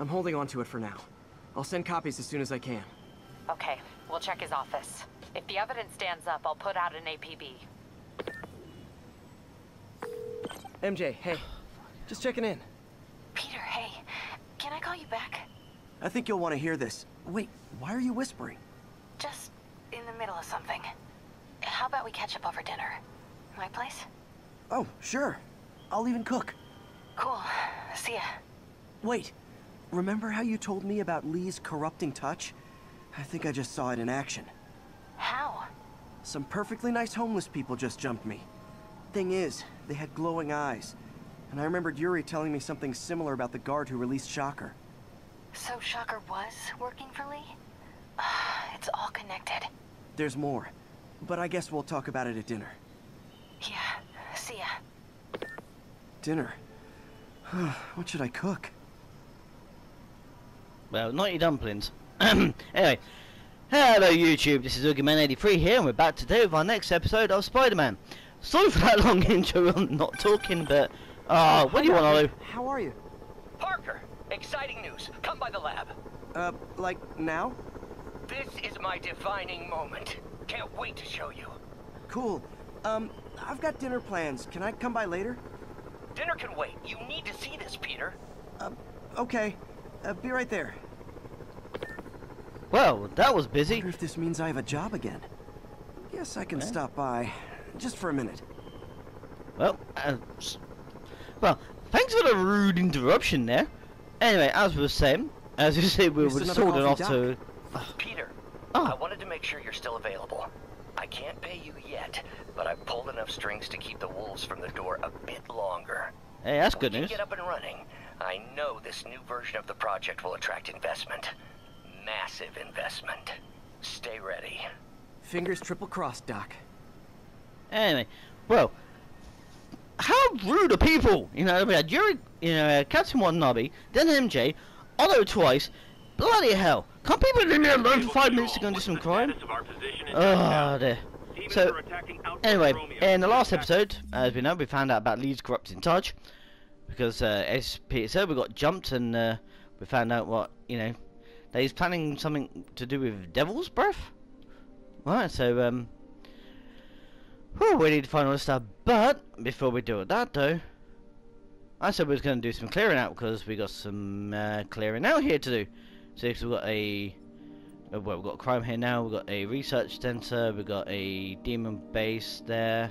I'm holding on to it for now. I'll send copies as soon as I can. Okay, we'll check his office. If the evidence stands up, I'll put out an APB. MJ, hey. Just checking in. Peter, hey. Can I call you back? I think you'll want to hear this. Wait, why are you whispering? Just in the middle of something. How about we catch up over dinner? My place? Oh, sure. I'll even cook. Cool. See ya. Wait, remember how you told me about Li's corrupting touch? I think I just saw it in action. How? Some perfectly nice homeless people just jumped me. Thing is, they had glowing eyes. And I remembered Yuri telling me something similar about the guard who released Shocker. So Shocker was working for Lee? it's all connected. There's more. But I guess we'll talk about it at dinner. Yeah, see ya. Dinner? what should I cook? Well, not your dumplings. anyway, hello YouTube, this is Oogieman83 here, and we're back today with our next episode of Spider-Man. Sorry for that long intro, I'm not talking, but... Uh, what do you want, Olu? How are you? Parker, exciting news. Come by the lab. Uh, like now? This is my defining moment. Can't wait to show you. Cool. Um, I've got dinner plans. Can I come by later? Dinner can wait. You need to see this, Peter. Uh, okay. Uh, be right there. Well, that was busy. wonder if this means I have a job again. Guess I can Yeah. stop by. Just for a minute. Well, uh, well, thanks for the rude interruption there. Anyway, as we were saying, as you say, we Here's were another sorted off coffee, to... Peter, Oh. I wanted to make sure you're still available. I can't pay you yet, but I've pulled enough strings to keep the wolves from the door a bit longer. Hey, that's Once good you news. get up and running, I know this new version of the project will attract investment. Massive investment. Stay ready. Fingers triple crossed, Doc. Anyway, well, how rude are people? You know, we had Yuri, you know, uh, Captain Watanabe, then MJ, Otto twice. Bloody hell! Can't people leave me alone for five minutes to go and do some crime? Oh, dear. So, anyway, in the last episode, as we know, we found out about Li's corrupting touch. Because, uh, as Peter said, we got jumped and uh, we found out what, you know, that he's planning something to do with Devil's Breath. Right, so, um, whew, we need to find all this stuff. But, before we do that, though, I said we was going to do some clearing out because we got some uh, clearing out here to do. So, we we've got a uh, well, we've got crime here now. We've got a research center. We've got a demon base there.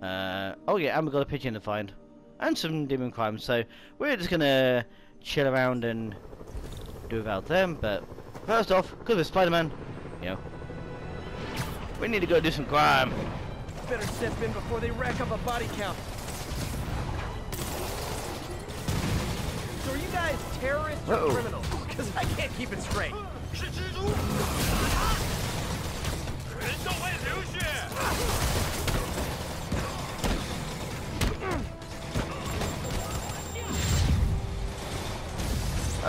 Uh, oh yeah, and we've got a pigeon to find, and some demon crime. So we're just gonna chill around and do without them. But first off, because we're Spider-Man, you know, we need to go do some crime. Better step in before they rack up a body count. So are you guys terrorists or Uh-oh. criminals? Because I can't keep it straight.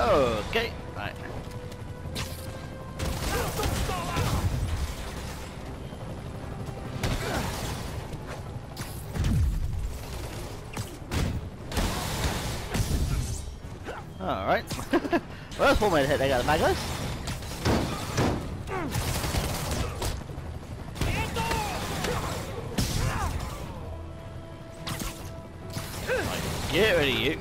Okay, right. Alright. well, that's one way to hit they got the Magnus. Get rid of you.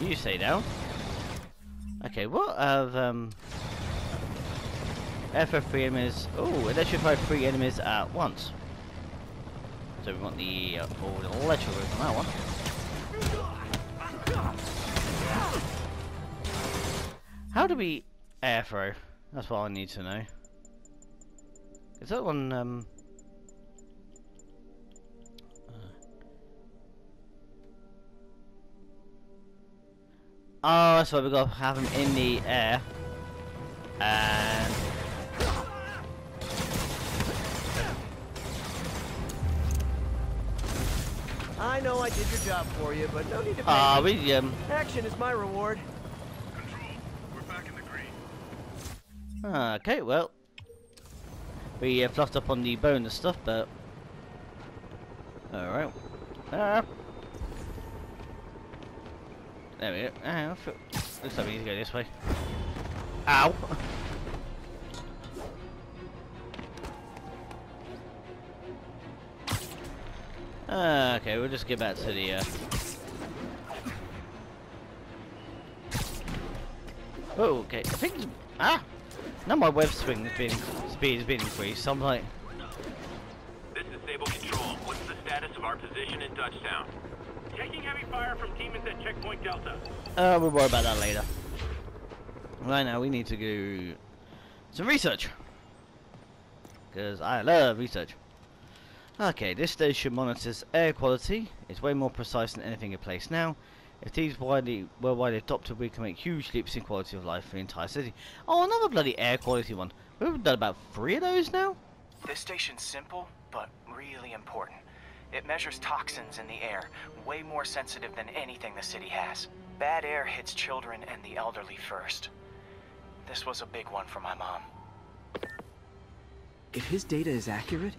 You stay down. Okay, what have um FF three enemies oh electrify three enemies at once. So we want the uh, oh, electro route on that one. How do we air throw? That's what I need to know. Is that one, um... Oh, that's why we got to have him in the air. And... I know I did your job for you, but no need to Ah, me. we, um... Action is my reward. Control, we're back in the green. ah, Okay, well... We uh, fluffed up on the bonus stuff, but... Alright. Ah. There we go. Ah, I feel- looks like we need to go this way. Ow! Ah, okay, we'll just get back to the, uh... Oh, okay. I think... Ah! Now my web swing has been... Speed has been increased, so I'm like... This is Sable Control. What's the status of our position in Touchdown? Taking heavy fire from demons at Checkpoint Delta. Uh, we'll worry about that later. Right now, we need to do some research. Because I love research. Okay, this station monitors air quality. It's way more precise than anything in place now. If these widely were widely adopted, we can make huge leaps in quality of life for the entire city. Oh, another bloody air quality one. We've done about three of those now. This station's simple, but really important. It measures toxins in the air, way more sensitive than anything the city has. Bad air hits children and the elderly first. This was a big one for my mom. If his data is accurate,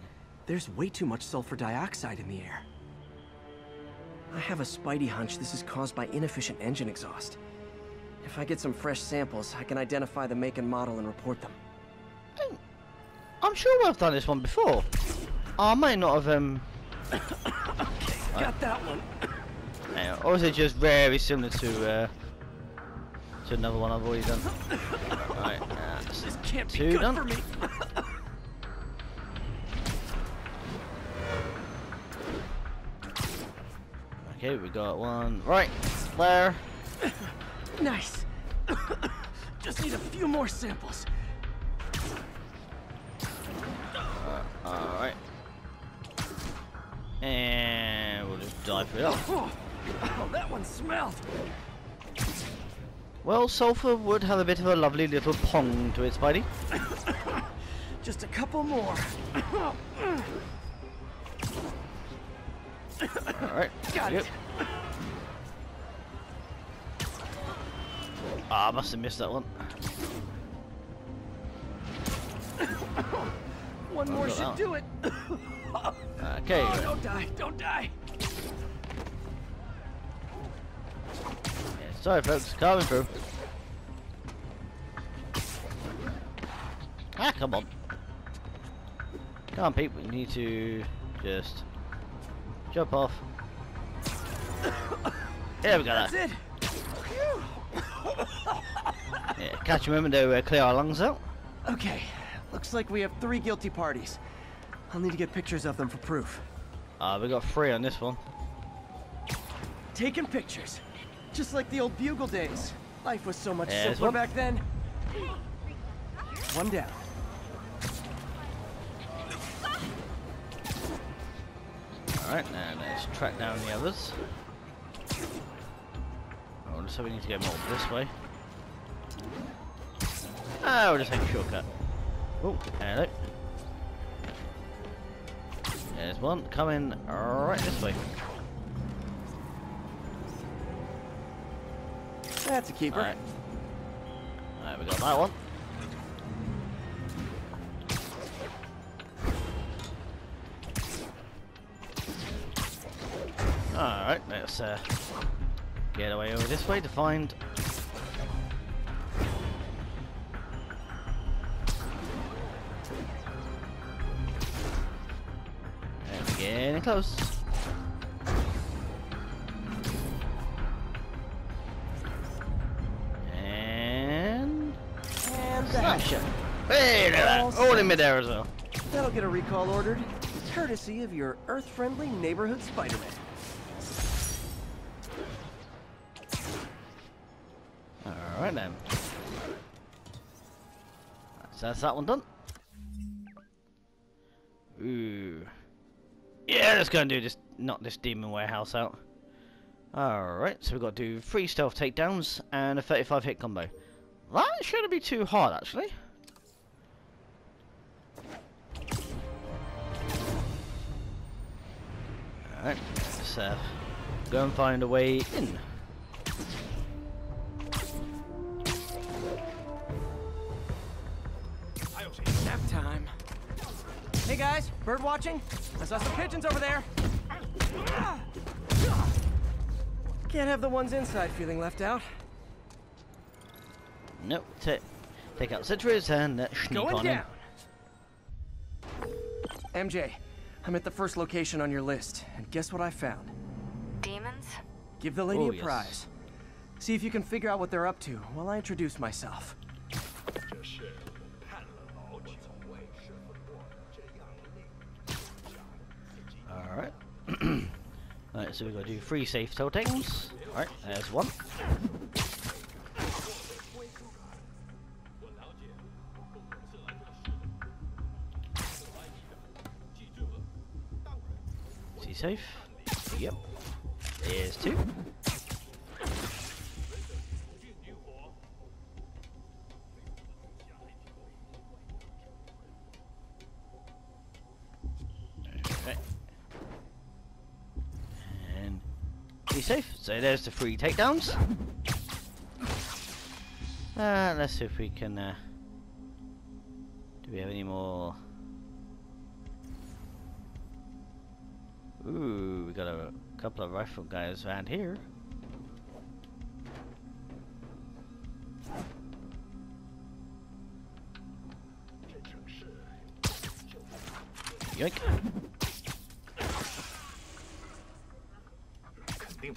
there's way too much sulfur dioxide in the air. I have a spidey hunch this is caused by inefficient engine exhaust. If I get some fresh samples, I can identify the make and model and report them. I'm sure I've done this one before. I might not have um. Got that one. Yeah, or is it just very similar to uh, to another one I've already done? Right, uh, This can't be Two good done. for me. okay, we got one right there. Nice. Just need a few more samples. And we'll just dive for it. Oh, oh, that one smelled. Well, sulfur would have a bit of a lovely little pong to it, Spidey. Just a couple more. All right, Got it. Ah, I must have missed that one. One more should do it. Okay, Oh, don't die, don't die. Sorry folks, coming through. Ah, come on. Come on, Pete, we need to just jump off. There we go. That's it. Yeah, catch a moment to uh, clear our lungs out. Okay, looks like we have three guilty parties. I'll need to get pictures of them for proof. Uh, we got three on this one. Taking pictures. Just like the old bugle days. Life was so much this simpler one. back then. One down. Alright, now let's track down the others. Oh, so we need to go more this way. Ah, we'll just take a shortcut. Oh, hello. There's one coming right this way. That's a keeper. Alright. Alright, we got that one. Alright, let's uh, get away over this way to find. And getting close. And that. it! Hey, look at that! All All in set. midair as well. That'll get a recall ordered. Courtesy of your Earth-friendly neighborhood Spider-Man. Alright then. So that's that one done. Ooh. Yeah, let's go and do this, knock this demon warehouse out. Alright, so we've got to do three stealth takedowns and a 35 hit combo. That shouldn't be too hard, actually. Alright, let's uh, go and find a way in. Nap time. Hey guys, bird watching? I saw some pigeons over there. Can't have the ones inside feeling left out. Nope, ta take out sentries and uh, sneak Going on in. down. MJ, I'm at the first location on your list, and guess what I found? Demons? Give the lady Oh, a yes. prize. See if you can figure out what they're up to while I introduce myself. Alright. Alright, so we've got to do three safe totings. Alright, there's one. Is he safe? Yep. There's two. Okay. And be safe. So there's the three takedowns. Uh, let's see if we can. Uh, do we have any more? Ooh, we got a couple of rifle guys around here. Yoink.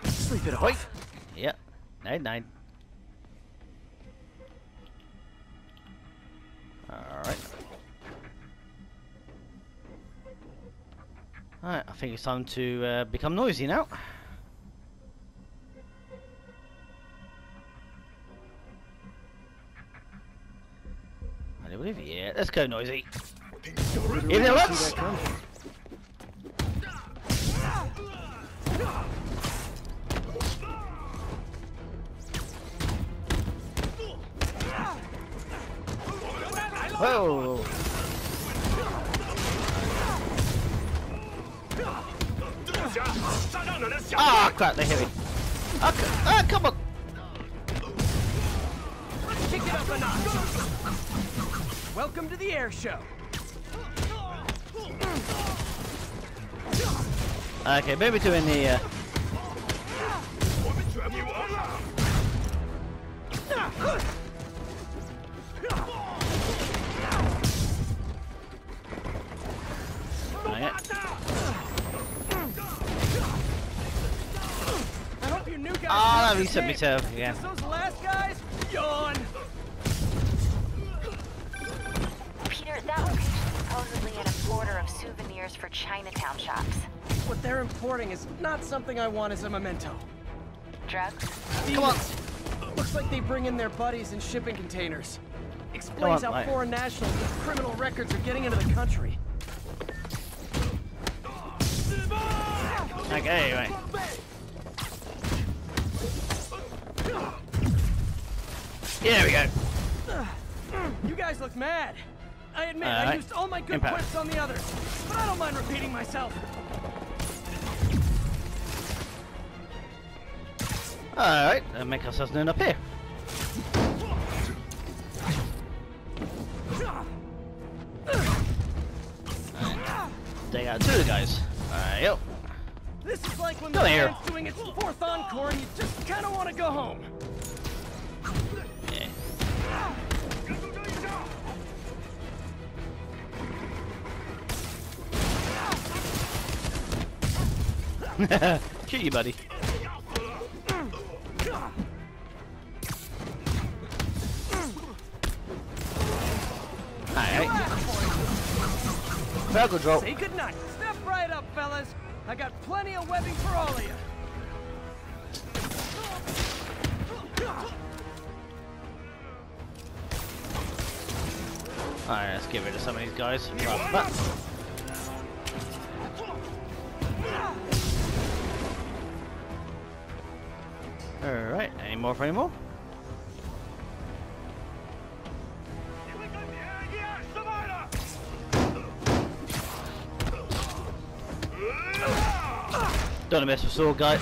Sleep it off. Yep. Nine nine. Alright, I think it's time to uh, become noisy now. I don't believe, yeah, let's go noisy. Even though show. Okay, maybe doing the, uh... Alright. I hope you new guys. Ah, know that reset game. myself again. Supposedly an importer of souvenirs for Chinatown shops. What they're importing is not something I want as a memento. Drugs? Come on. Looks like they bring in their buddies in shipping containers. Explains on, how mate. foreign nationals with criminal records are getting into the country. Okay, right. There we go. You guys look mad. I admit, I used all my good Impact. quips on the others, but I don't mind repeating myself. Alright, then make ourselves known up here. They got two of the guys. Alright, yo. This is like when Come the here. doing its fourth encore and you just kind of want to go home. Shoot you, buddy. Alright. Falcon drop. Say goodnight. Step right up, fellas. I got plenty of webbing for all of you. Alright, let's get rid of some of these guys. Alright, any more for any more? Don't mess with sword, guys.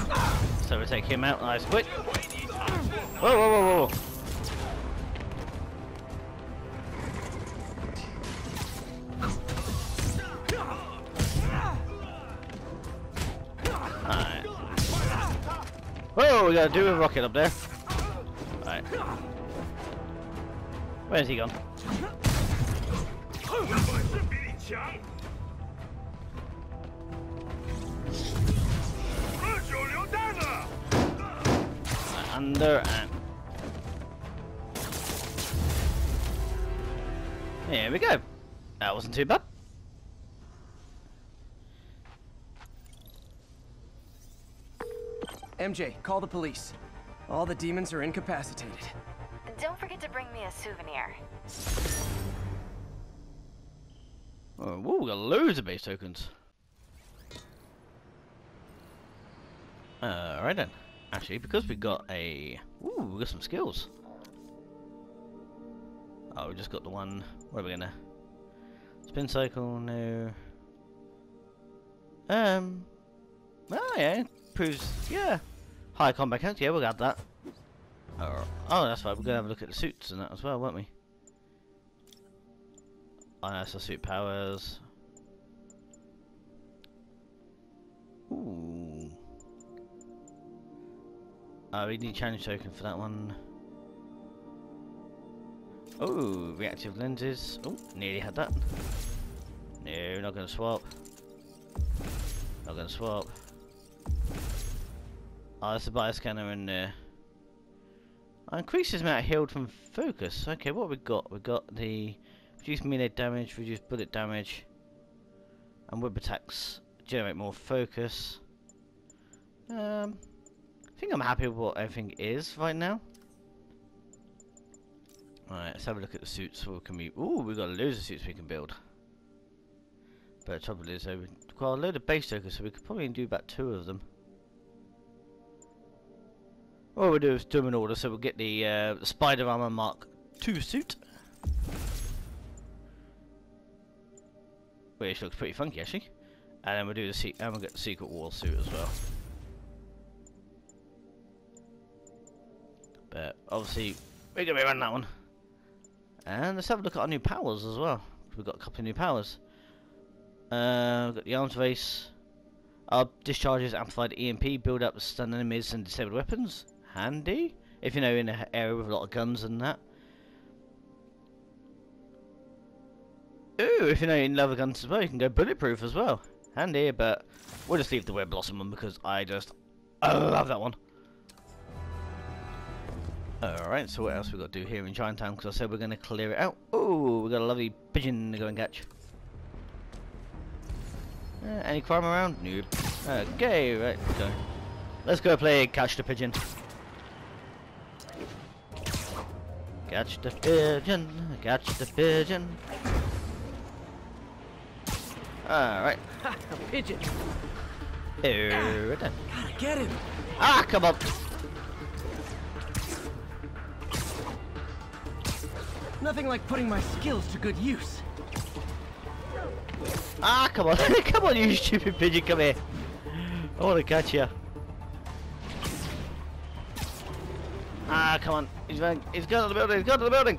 So we take him out nice quick. Whoa, whoa, whoa, whoa. we gotta do with Rocket up there. Alright. Where's he gone? Under and... There we go. That wasn't too bad. MJ, call the police. All the demons are incapacitated. Don't forget to bring me a souvenir. Oh, whoa, we got loads of base tokens. Uh, right then. Actually, because we got a... Ooh, we got some skills. Oh, we just got the one... What are we gonna... Spin cycle, no... Um... Oh, yeah. Proves... Yeah. High combat count, yeah, we got that. Oh, oh, that's right, we're gonna have a look at the suits and that as well, won't we? Oh, that's the suit powers. Ooh. Uh, we need challenge token for that one. Oh, reactive lenses. Oh, nearly had that. No, not gonna swap. Not gonna swap. Oh, that's a bias scanner in there. Uh, increases amount healed from focus. Okay, what we got? We got the reduce melee damage, reduce bullet damage, and web attacks generate more focus. Um, I think I'm happy with what everything is right now. Alright, let's have a look at the suits. What can we? Ooh, we've got loads of suits we can build. But the trouble is, we've got a load of base tokens, so we could probably do about two of them. What we'll do is do them in order, so we'll get the, uh, Spider Armor Mark II suit. Which looks pretty funky, actually. And then we'll do the and we'll get the Secret War suit as well. But obviously, we're gonna be running that one. And let's have a look at our new powers as well. We've got a couple of new powers. Uh, we've got the arms race. Our discharges amplified EMP, build up stun enemies and disabled weapons. Handy. If you know in an area with a lot of guns and that. Ooh, if you know in leather guns as well, you can go bulletproof as well. Handy, but we'll just leave the Web Blossom one because I just I love that one. Alright, so what else we got to do here in Chinatown? Because I said we're going to clear it out. Oh, we got a lovely pigeon to go and catch. Uh, any crime around? Nope. Okay, right, go. Let's go play Catch the Pigeon. Catch the pigeon, catch the pigeon. Alright. Pigeon! Here it is. Gotta get him! Ah, come on. Nothing like putting my skills to good use. Ah, come on. come on, you stupid pigeon, come here. I want to catch you. Ah, come on. He's running. He's gone to the building. He's going to the building.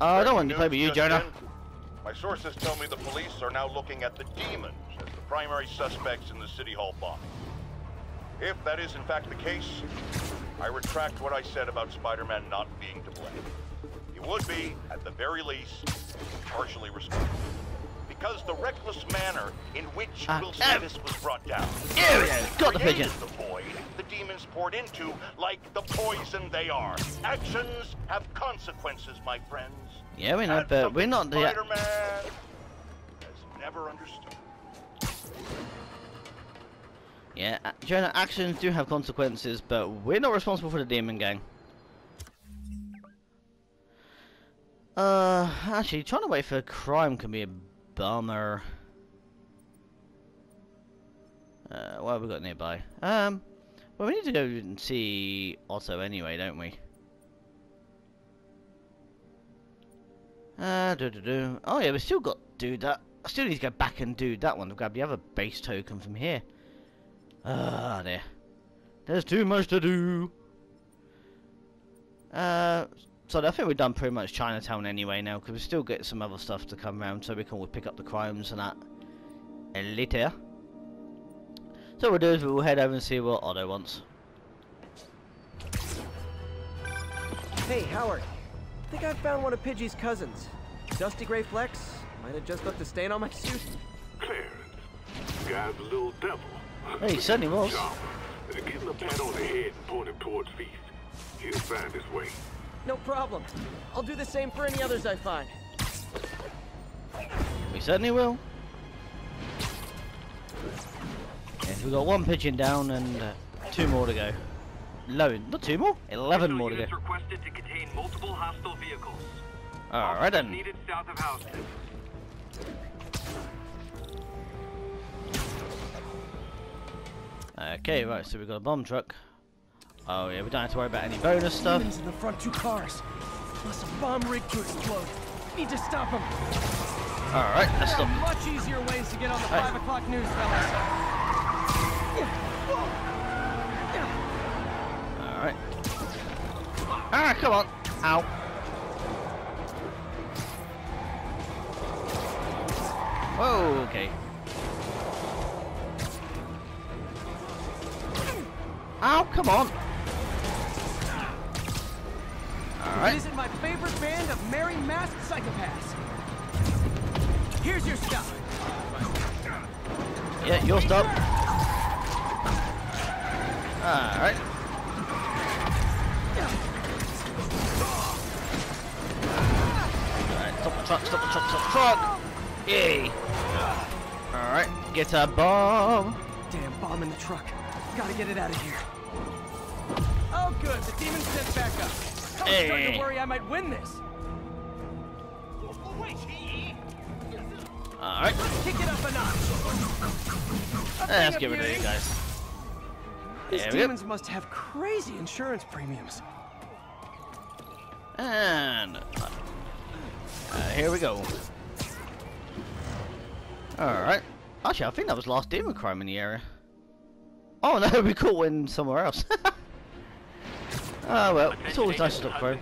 Oh, I don't want to play with you, Jonah. in. My sources tell me the police are now looking at the demons as the primary suspects in the City Hall bomb. If that is in fact the case, I retract what I said about Spider-Man not being to blame. He would be, at the very least, partially responsible. Because the reckless manner in which Ah, Will ah. Smith was brought down Here we go. Got the pigeon. the void the demons poured into like the poison they are. Actions have consequences, my friends. Yeah, we know, And but we're not the. Spider-Man has never understood. Yeah, uh, Jonah, actions do have consequences, but we're not responsible for the demon gang. Uh, actually, trying to wait for a crime can be a bummer. Uh, what have we got nearby? Um, well, we need to go and see Otto anyway, don't we? Uh, do do do. Oh yeah, we still got do that. I still need to go back and do that one to grab the other base token from here. Ah, there. There's too much to do. Uh, so I think we've done pretty much Chinatown anyway now, because we still get some other stuff to come around, so we can always pick up the crimes and that later. So what we'll do is we'll head over and see what Otto wants. Hey, Howard. I think I found one of Pidgey's cousins. Dusty Gray Flex. Might have just left a stain on my suit. Clarence, guy's a little devil. Hey, he certainly was. Charmer. Give him a pat on the head and point him towards Feast. He'll find his way. No problem. I'll do the same for any others I find. We certainly will. Yes, we've got one pigeon down and uh, two more to go. Load, not two more, eleven more to go. requested to contain multiple hostile vehicles. Alright then. Needed south of Houston. Okay, right, so we've got a bomb truck. Oh yeah, we don't have to worry about any bonus stuff. In the front two cars. Plus a bomb rig to explode. Need to stop them. Alright, let's There stop. much easier ways to get on the Hey. 5 o'clock news, fellas. Alright. Ah, come on. Ow. Whoa, okay. Ow, come on. Alright. Visit my favorite band of merry masked psychopaths. Here's your stuff. Yeah, your stop. Alright. Alright, stop the truck, stop the truck, stop the truck! Yay! Alright, get a bomb! Damn bomb in the truck. Gotta get it out of here. Oh, good. The demon's sent back up. I was starting to worry I might win this. Alright, Let's Kick it up a notch. A let's thing get rid of beauty. you guys. These demons must have crazy insurance premiums. And uh, uh, here we go. Alright. Actually, I think that was last demon crime in the area. Oh no, we caught one somewhere else. Ah well, it's always nice to stop, bro.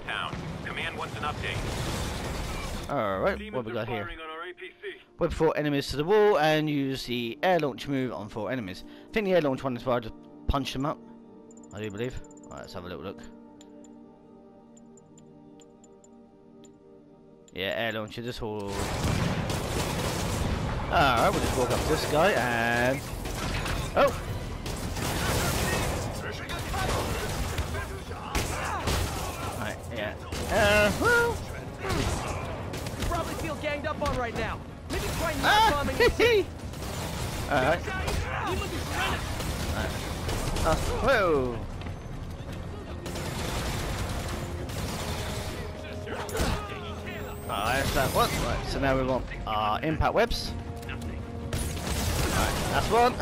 Command wants an update. Alright, what we got here? firing on our APC. Web four enemies to the wall and use the air launch move on four enemies. I think the air launch one is where I just punch them up. I do believe. Right, let's have a little look. Yeah, air launcher, just hold. Alright, we'll just walk up to this guy and. Oh! Uh, well. You probably feel ganged up on right now. Maybe try not Ah! bombing city. Alright. Uh, whoa! Alright, that's that one. Right, so now we want our impact webs. Alright, that's one.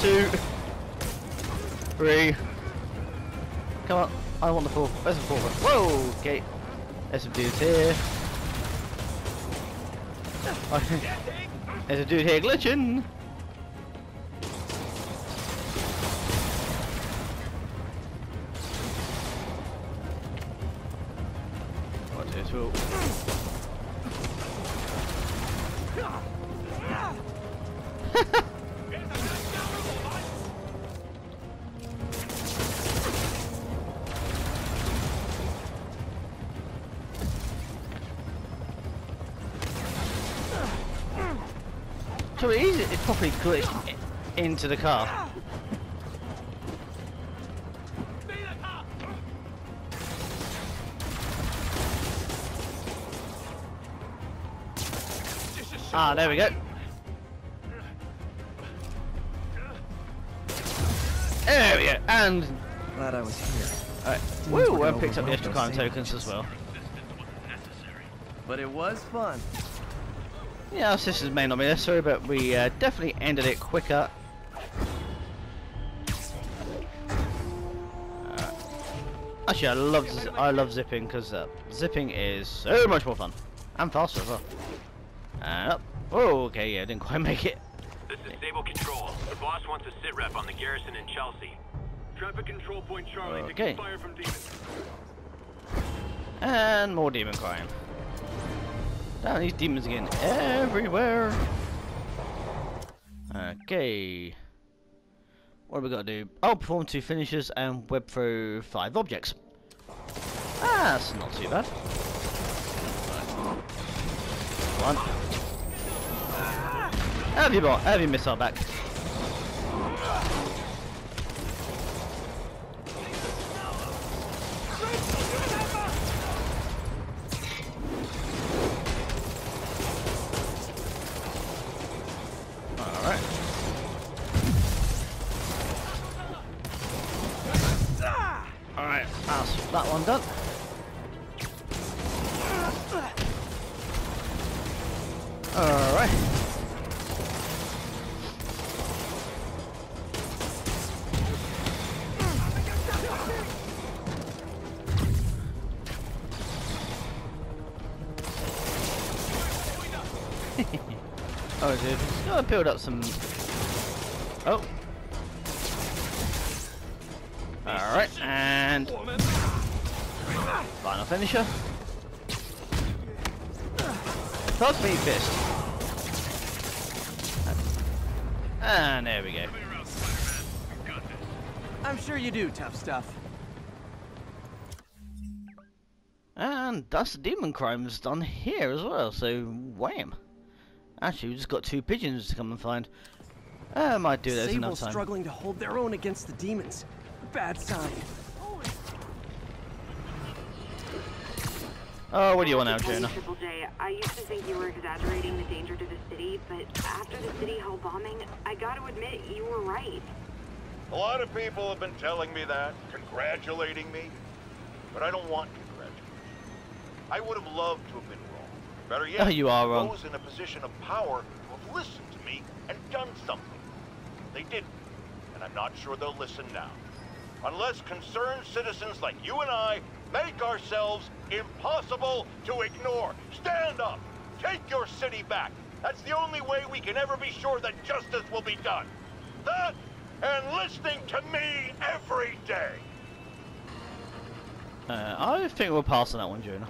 Two. Three. Come on, I want the four. Where's the fourth one? Whoa! Okay. There's some dudes here. There's a dude here glitching. It properly glitched i- into the car. Ah, there we go. There we go, and Glad I was here. alright. Demons Woo, I picked up the extra those crime tokens as well. but it was fun. Yeah, our sisters may not be necessary, but we uh, definitely ended it quicker. Uh, actually, I love I love zipping because uh, zipping is so much more fun and faster as well. And up. Oh, okay, yeah, didn't quite make it. This is Sable Control. The boss wants a sit rep on the garrison in Chelsea. Traffic control point Charlie, Okay. fire from demons. And more demon crying. These demons getting everywhere. Okay. What have we got to do? Oh, perform two finishes and web through five objects. Ah, that's not too bad. One. Have you your missile back? Oh, dude, just gotta build up some. Oh. Alright, and. Final finisher. Toss me fist. And there we go. I'm sure you do, tough stuff. And that's the demon crimes is done here as well, so wham. Actually, we just got two pigeons to come and find. Uh, I might do this another Sable's time. struggling to hold their own against the demons. Bad sign. Oh, what do you want now, Tell Jonah? Triple J, I used to think you were exaggerating the danger to the city, but after the city hall bombing, I gotta admit, you were right. A lot of people have been telling me that, congratulating me, but I don't want congratulations. I would have loved to have been wrong. Better yet, Oh, you are wrong. those in a position of power who have listened to me and done something. They didn't, and I'm not sure they'll listen now. Unless concerned citizens like you and I make ourselves impossible to ignore. Stand up! Take your city back! That's the only way we can ever be sure that justice will be done. That and listening to me every day. Uh, I think we'll pass on that one, Jonah.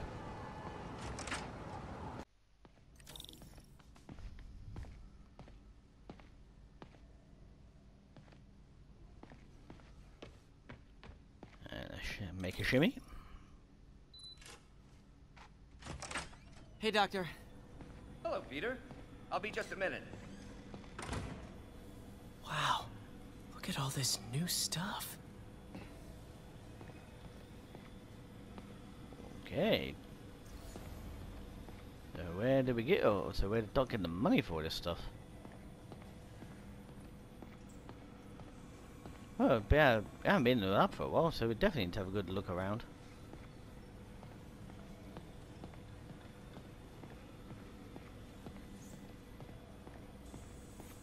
Uh, sh- make a shimmy. Hey, Doctor. Hello, Peter. I'll be just a minute. Wow. Look at all this new stuff. Okay. So where did we get? Oh, so where did Doc get the money for this stuff? Yeah, I haven't been to that for a while, so we definitely need to have a good look around.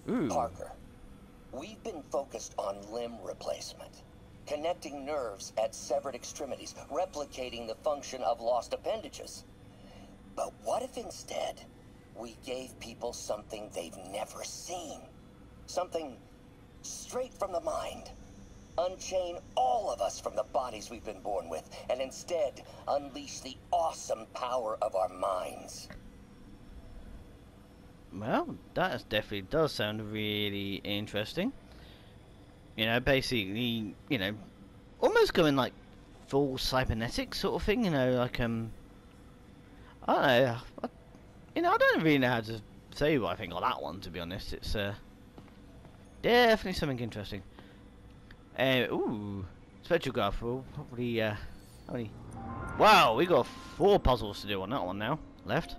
Ooh. Parker, we've been focused on limb replacement, connecting nerves at severed extremities, replicating the function of lost appendages. But what if instead we gave people something they've never seen? Something straight from the mind. Unchain all of us from the bodies we've been born with, and instead unleash the awesome power of our minds. Well, that definitely does sound really interesting. You know, basically, you know, almost going like full cybernetic sort of thing. You know, like um, I don't know. I, you know, I don't really know how to say what I think of that one. To be honest, it's uh, definitely something interesting. Uh, ooh, spectrograph. We'll probably uh, how many? Wow, we got four puzzles to do on that one now. Left.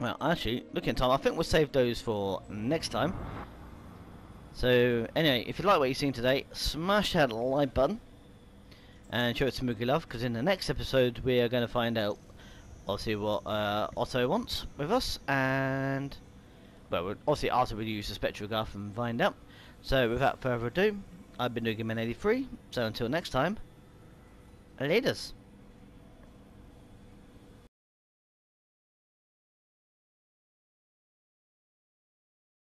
Well, actually, looking at time, I think we'll save those for next time. So, anyway, if you like what you've seen today, smash that like button and show it some Mookie love, because in the next episode we are going to find out I'll what uh, Otto wants with us, and well, we'll- obviously Otto will use the spectrograph and find out. So without further ado, I've been OogieMan83. So until next time, laters.